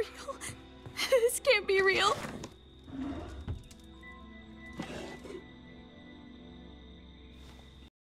real. this can't be real.